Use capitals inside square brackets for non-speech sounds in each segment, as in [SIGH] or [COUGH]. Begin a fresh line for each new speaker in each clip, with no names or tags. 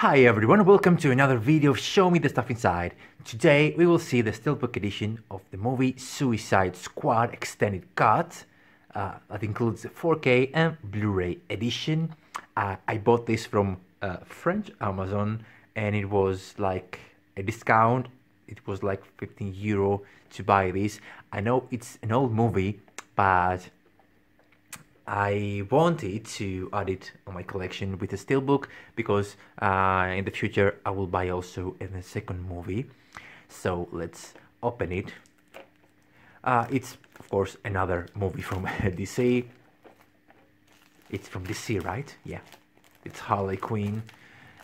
Hi everyone, welcome to another video of Show Me the Stuff Inside. Today we will see the Steelbook edition of the movie Suicide Squad Extended Cut. Uh, that includes the 4K and Blu-ray edition. Uh, I bought this from uh, French Amazon and it was like a discount. It was like 15 euro to buy this. I know it's an old movie, but I wanted to add it on my collection with a steelbook because uh, in the future I will buy also in a second movie. So let's open it. Uh, it's of course another movie from [LAUGHS] DC. It's from DC, right? Yeah. It's Harley Quinn,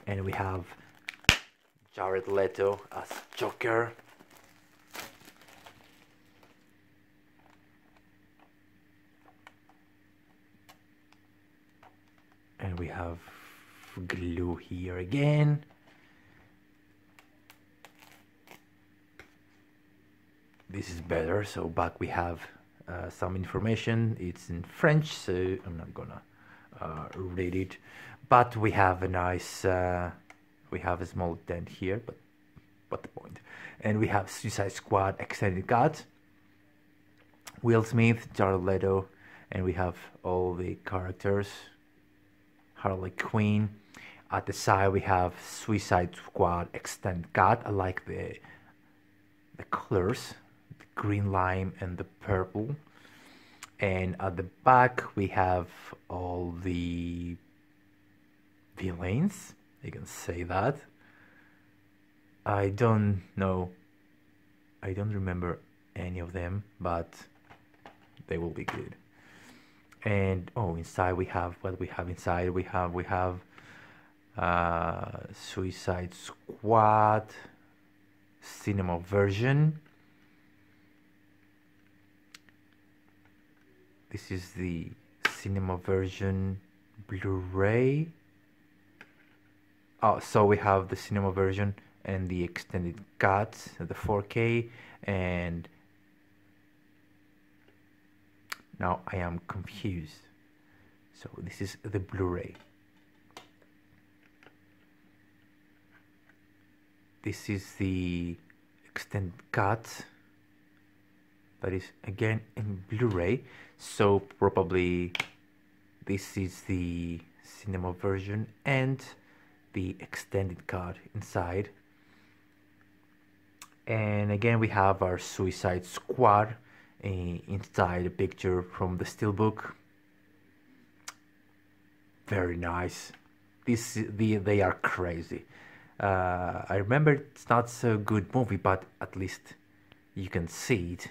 and we have Jared Leto as Joker. We have glue here again. This is better so back we have uh, some information. It's in French so I'm not gonna uh, read it. But we have a nice uh, we have a small dent here but what the point. And we have Suicide Squad extended cut Will Smith Jared Leto and we have all the characters Harley Quinn. At the side we have Suicide Squad Extend Cut. I like the the colors, the green lime and the purple. And at the back we have all the villains. You can say that. I don't know. I don't remember any of them, but they will be good and oh inside we have what we have inside we have we have uh, Suicide Squad cinema version. This is the cinema version Blu-ray. Oh so we have the cinema version and the extended cuts the 4K and now I am confused. So this is the Blu-ray. This is the extended cut that is again in Blu-ray. So probably this is the cinema version and the extended cut inside. And again we have our Suicide Squad inside a picture from the steelbook. Very nice. This the they are crazy. Uh, I remember it's not so good movie but at least you can see it.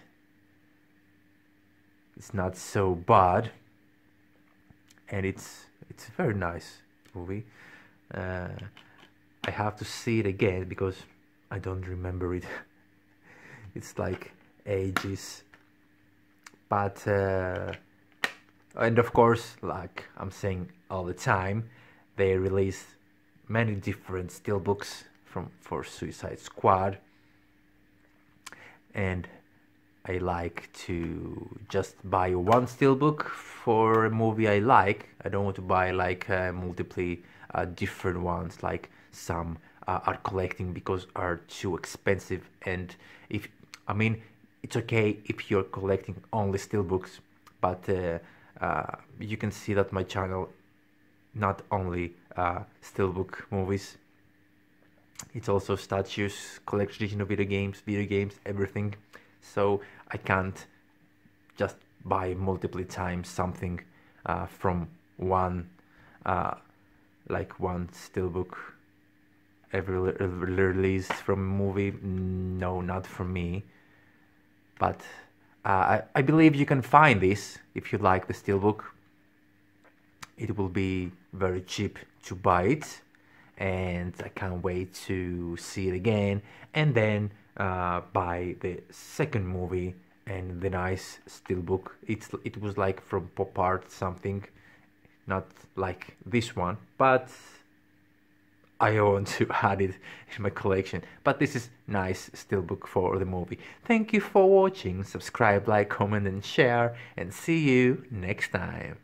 It's not so bad. And it's it's a very nice movie. Uh, I have to see it again because I don't remember it. [LAUGHS] It's like ages but uh, and of course like i'm saying all the time they release many different steelbooks from for suicide squad. And i like to just buy one steelbook for a movie i like. I don't want to buy like uh, multiple uh, different ones like some uh, are collecting because are too expensive. And if i mean it's okay if you're collecting only steelbooks but uh, uh, you can see that my channel not only uh, steelbook movies it's also statues collection of video games video games everything. So I can't just buy multiple times something uh, from one uh, like one steelbook every release from a movie. No not for me but uh, I, I believe you can find this if you like the steelbook. It will be very cheap to buy it and I can't wait to see it again and then uh, buy the second movie and the nice steelbook. It's it was like from pop art something not like this one but I want [LAUGHS] to add it in my collection. But this is nice steelbook for the movie. Thank you for watching. Subscribe, like, comment and share. And see you next time.